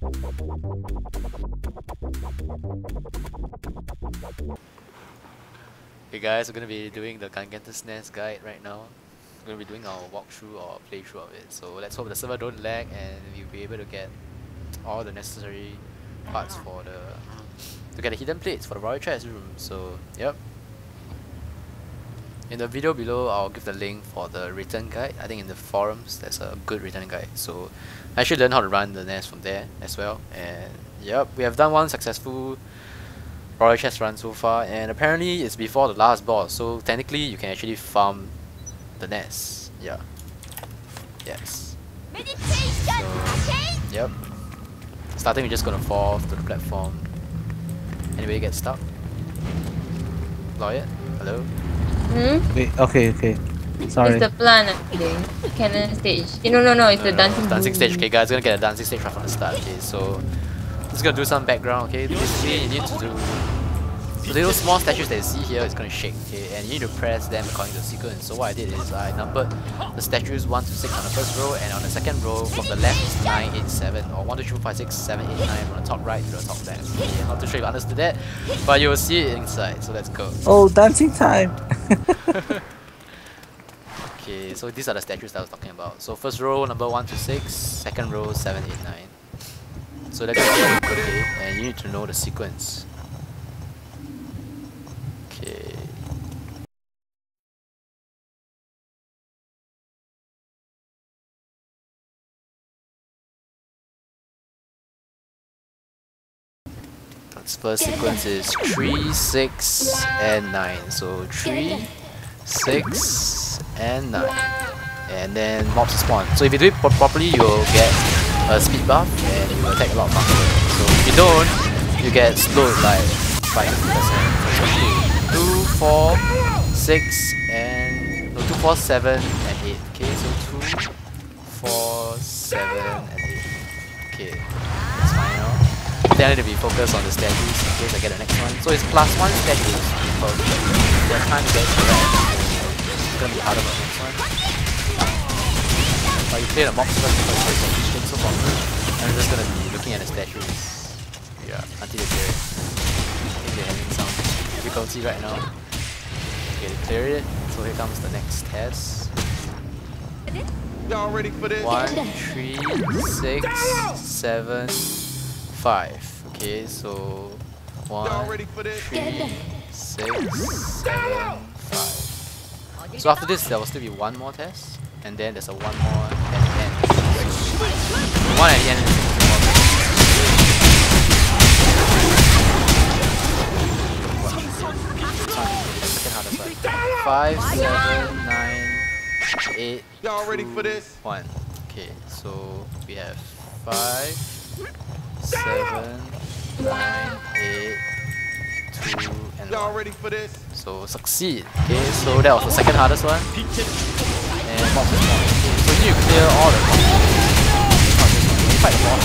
Hey guys, we're gonna be doing the Gigantes Nest guide right now. We're gonna be doing our walkthrough or playthrough of it. So let's hope the server don't lag and we'll be able to get all the necessary parts for the to get the hidden plates for the royal chest room. So yep. In the video below, I'll give the link for the return guide. I think in the forums, there's a good return guide. So I should learn how to run the nest from there as well. And yep, we have done one successful royal chest run so far. And apparently it's before the last boss. So technically you can actually farm the nest yeah. Yes. So, yep starting we're just gonna fall off to the platform. Anybody get stuck. Lawyer? hello Hmm? Wait, okay, okay. Sorry. It's the plant, okay. Cannon stage. Eh, no, no, no, it's No, the no, dancing dancing stage okay guys We're gonna get a dancing stage right from the start okay so just gonna do some background okay basically you need to do the little small statues that you see here is going to shake, okay, and you need to press them according to the sequence. So what I did is I numbered the statues 1 to 6 on the first row, and on the second row from the left is 9, 8, 7, or 1, 2, 3, 4, 5, 6, 7, 8, 9, from the top right to the top left. Okay, not too sure if you understood that, but you will see it inside, so let's go. Oh, dancing time! Okay, so these are the statues that I was talking about. So first row, number 1 to 6, second row, 7, 8, 9. So let's go, okay, and you need to know the sequence. Okay. Its first sequence is 3, 6, and 9. So 3, 6, and 9. And then mobs spawn. So if you do it pro properly, you'll get a speed buff and you attack a lot faster. So if you don't, you get slowed like by 50%. So 2, 4, 6, and no, 2, 4, 7, Then I need to be focused on the statues in case I get the next one. So it's plus 1 statues per their time to get correct. So it's gonna be harder for the next one. But you play the mobs first because it's like each so for me. I'm just gonna be looking at the statues. Yeah, until they clear it. I think they're having some difficulty right now. Okay, they clear it. So here comes the next test. Y'all ready for this? One, three, six, seven, five. Okay, so Y'all one, ready for this? three, six, seven, five. So after this, there will still be one more test, and then there's a one more at the end. So one at the end and then one more. This one, the second hardest one. Five, seven, nine, eight, Y'all ready two, for this? One. Okay, so we have five, seven, nine, eight, two, and Y'all one. ready for this? So succeed. Okay, so that was the second hardest one. And mobs is one. Okay, so you need to clear all the mobs. Not this one. You fight the boss.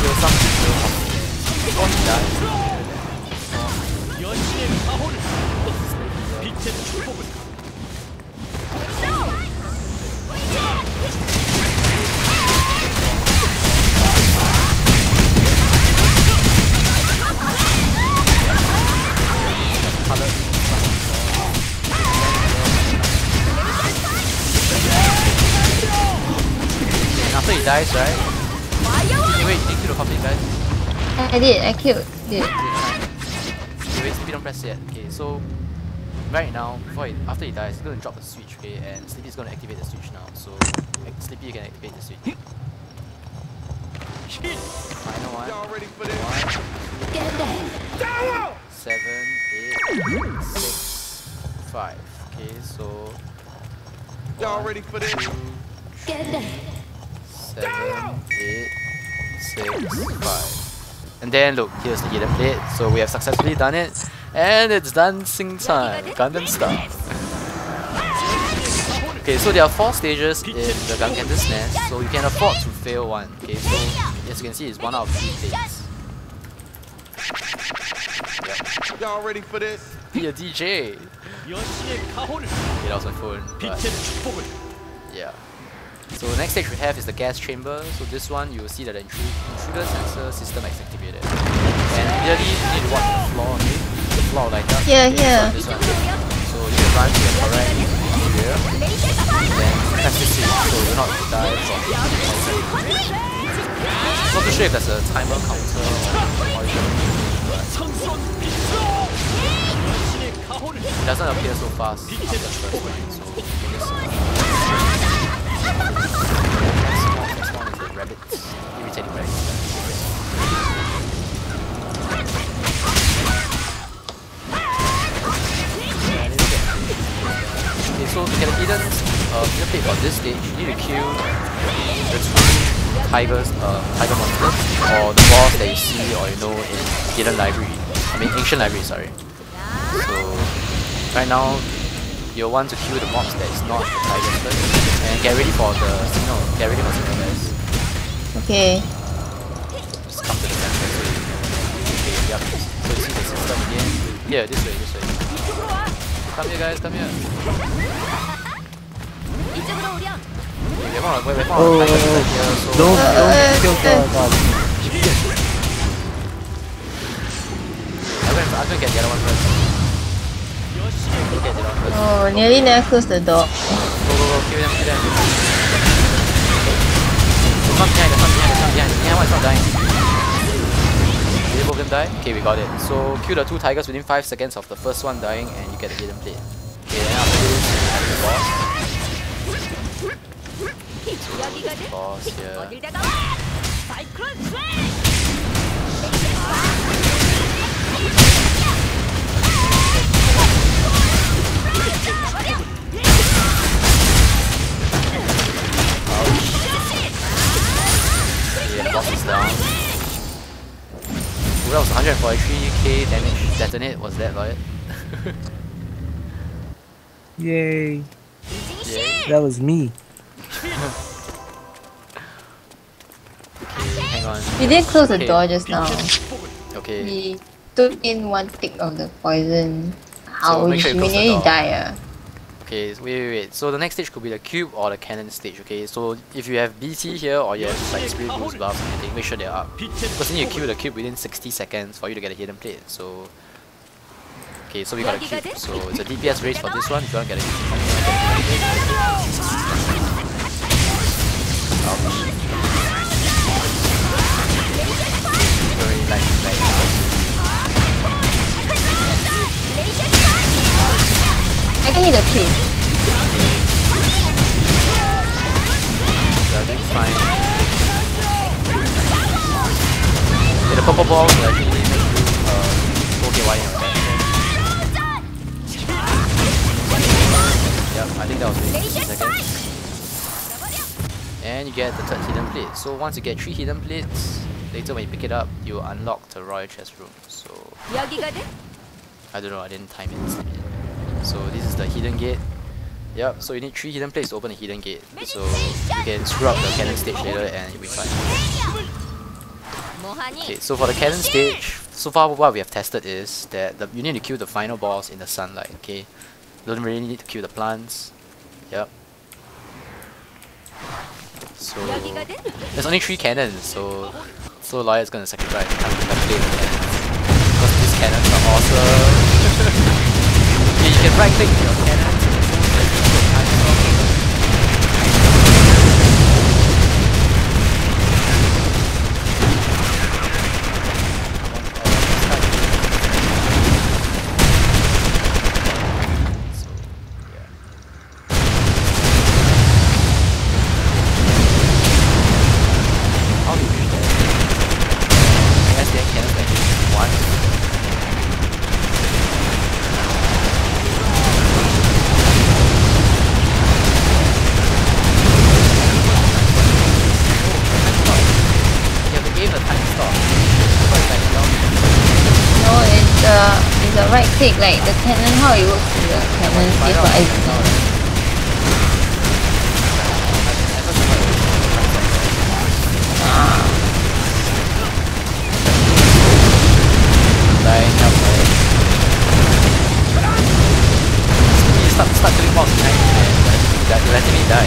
Kill some kill some. Before he dies. And after he dies, right? Hey, wait, you didn't kill the puppet, guys. I did, I killed. Did. Okay, wait, Sleepy don't press yet. Okay, so right now, before he, after he dies, he's gonna drop the switch, okay, and Sleepy is gonna activate the switch now. So Sleepy you can activate the switch. Final one. Y'all ready for this? One, seven, eight, six, five. Okay, so Y'all ready for this? two, three, seven, eight, six, five. And then look, here's the hidden plate. So we have successfully done it. And it's dancing time. Gundam stuff. Okay, so there are four stages in the Gigantes Nest, so you can afford to fail one. Okay, so as you can see, it's one out of three plates. Y'all ready for this? Be a DJ. Okay, that was my phone. But yeah. So the next stage we have is the gas chamber. So this one you will see that the intru intruder sensor system is activated. And immediately you need to watch the floor, okay? The floor will light up. Here, okay, here. So, this one. so you can run to the correct area. Then press this switch so you do not die from. Not too sure if there's a timer counter or poison. It doesn't appear so fast so to get a hidden uh, for this you need to kill the tigers, uh, tiger monsters, or the boss that you see or you know in hidden library. I mean ancient library, sorry. So right now you'll want to kill the mobs that is not the tigers first, and get ready for the signal. Get ready for the signal, guys. Okay. Just come to the center so you know. Okay, yep. So you see the system again. Here, this way, this way. Come here, guys. Come here. Okay, we found a, we found Oh, a tiger inside here, so Don't, don't uh, kill uh. the dog. I'm gonna, I'm gonna get the other one first. Oh, nearly never close the door. Go, go, go, kill them, kill them. There's one behind, there's one behind, there's one behind. The behind one is not dying. Did both of them die? Okay, we got it. So kill the two tigers within 5 seconds of the first one dying and you get the hidden plate. Okay, then after this, we have the boss. So, boss here. Okay, the boss is down. Ooh, that was 143k damage detonate, was that right? Yay. yeah. That was me. Okay, hang on. We did close the Okay. door just now. Okay. We took in one tick of the poison. How make sure you we close the nearly door. die. Okay, wait, wait, wait. So the next stage could be the cube or the cannon stage, okay? So if you have BT here or you have like spirit boost buffs or anything, make sure they're up. Because then you kill the cube within 60 seconds for you to get a hidden plate, so... Okay, so we got a cube. So it's a DPS race for this one if you want to get a cube. Ouch. I can hit the tree. So I think fine. Okay, the purple ball will actually make you uh, get wiring on Yep, I think that was within 60 seconds. And you get the third hidden plate. So once you get three hidden plates, later when you pick it up, you unlock the royal chest room. So I don't know, I didn't time it. So this is the hidden gate. Yep, so you need three hidden plates to open the hidden gate. So you can screw up the cannon stage later and you'll be fine. Okay, so for the cannon stage, so far what we have tested is that the, you need to kill the final boss in the sunlight, okay? Don't really need to kill the plants. Yep. So there's only three cannons, so so Lawyer's gonna sacrifice the cannon. Because these cannons are awesome. Can right click the right click like the cannon how it works is the cannon is what I don't know. Đây, nhập rồi Stop, stop doing box này Đã, đã chỉ mình đây.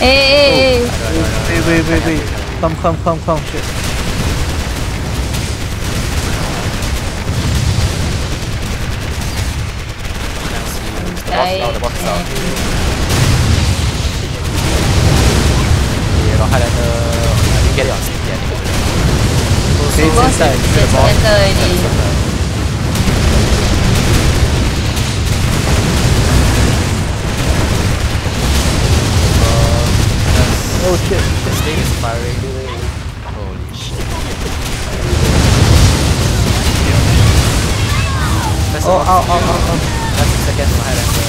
Ê, ê, ê. Về, về, về, về Không, không, không, không, chuyện Oh, the boss is out. Yeah, got Highlander. I didn't get it on safety, I think. Okay, it's Boss inside. is The boss. enter already. Oh shit. This thing is firing. Holy shit. That's Oh, the ow, one- ow, ow, ow. That's the second from Highlander.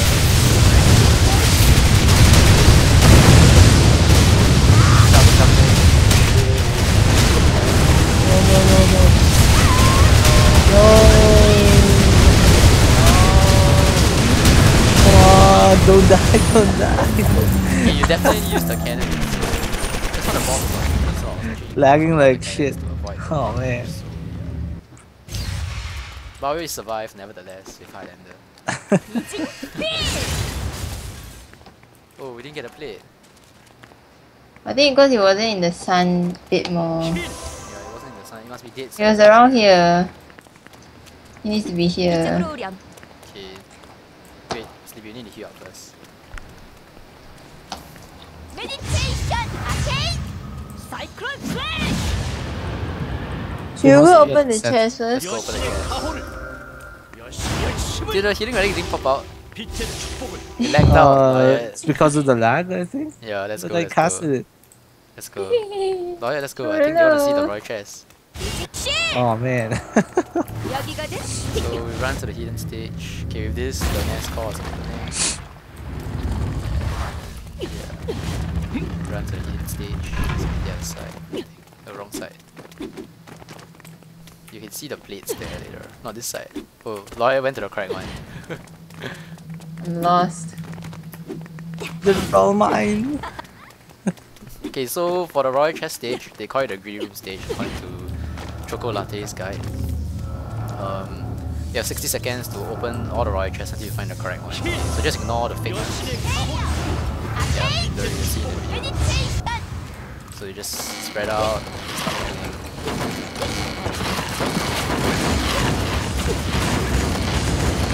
Don't die, don't die. You definitely used the cannon. That's not the bomb, that's all. Lagging like shit. cannons to avoid the Oh man. But we survived nevertheless with Highlander. oh, we didn't get a plate. I think because he wasn't in the sun bit more. Yeah, it wasn't in the sun. It must be dead. He was around here. He needs to be here. 肉量 Okay. Wait, Sleepy, you need to heal up first. meditation attack cyclone flash You will open the upset. chest Let's first. go open the chest. Did the healing relic thing pop out? It lagged out. Oh, Uh, yeah. it's because of the lag, I think. yeah, let's But go. I Let's casted go. it. Let's go. Oh yeah, let's go. I think they want to see the royal chest. Oh man. so we run to the hidden stage. Okay, with this, the next call is happening. Yeah. Run to the hidden stage. It's on the other side. The wrong side. You can see the plates there later. Not this side. Oh, lawyer went to the correct one. I'm lost. This is all mine. okay, so for the royal chest stage, they call it the green room stage according to ChocoLatte's guide. Um, you have 60 seconds to open all the royal chests until you find the correct one. So just ignore the fake ones. Yeah, you see the. So you just spread out,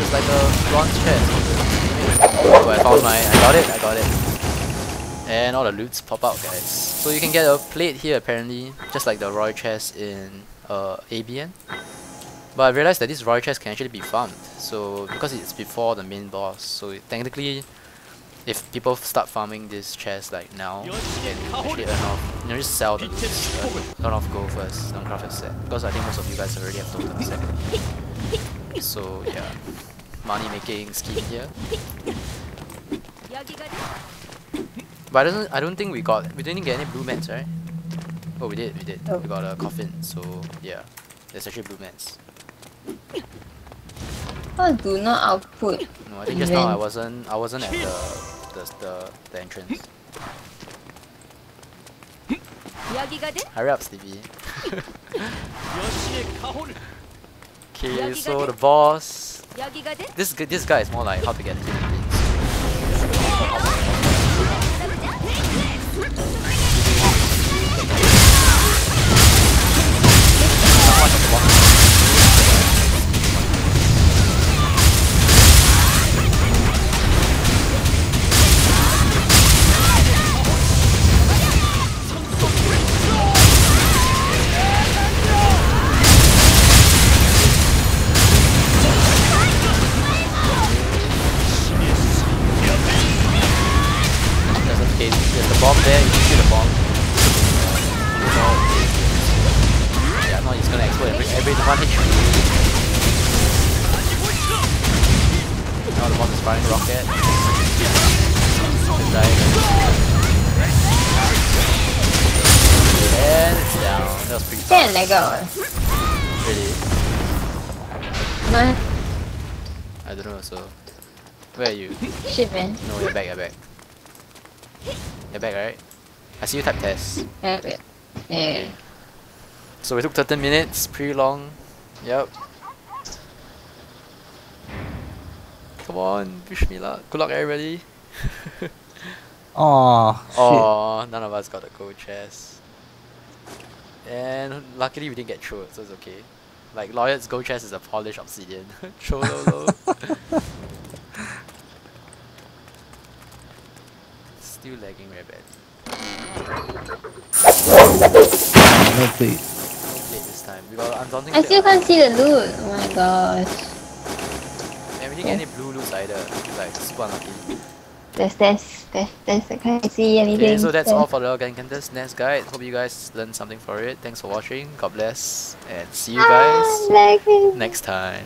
It's like a bronze chest. Oh, I found my, I got it, I got it. And all the loots pop out, guys. So you can get a plate here apparently, just like the royal chest in uh, ABN. But I realized that this royal chest can actually be farmed. So because it's before the main boss, so technically if people start farming this chest like now, you can actually earn off, you know, just sell the loot, but earn off gold first, don't craft a set. Because I think most of you guys already have total set. So yeah, money making scheme here. But I don't, I don't think we got, we didn't get any blue mats, right? Oh, we did, we did. Oh. We got a coffin, so yeah. There's actually blue mats. I do not output. No, I think just now I wasn't, I wasn't at the, the, the, the entrance. Hurry up, Stevie. okay, so the boss. This this guy is more like how to get him. Pretty Can fast. lag out. Really? Man, I don't know. So, where are you? shit, man. No, you're back. You're back. You're back, right? I see you type test. Yeah, wait. Yeah. So we took 13 minutes, pretty long. Yep. Come on, wish me luck. Good luck, everybody. Oh, shit. Oh, none of us got a gold chest. And luckily we didn't get thrown, so it's okay. Like Lloyd's gold chest is a polished obsidian. Throw low low. Still lagging very bad. No plate. Late this time. We got undaunting I Ship. still can't uh, see the loot. Oh my gosh. And we didn't get any blue loot either. Like super unlucky. There's there's there's I can't see anything. Okay, so that's all for the Encounters Nest guide. Hope you guys learned something for it. Thanks for watching. God bless. And see you Ah, guys next time.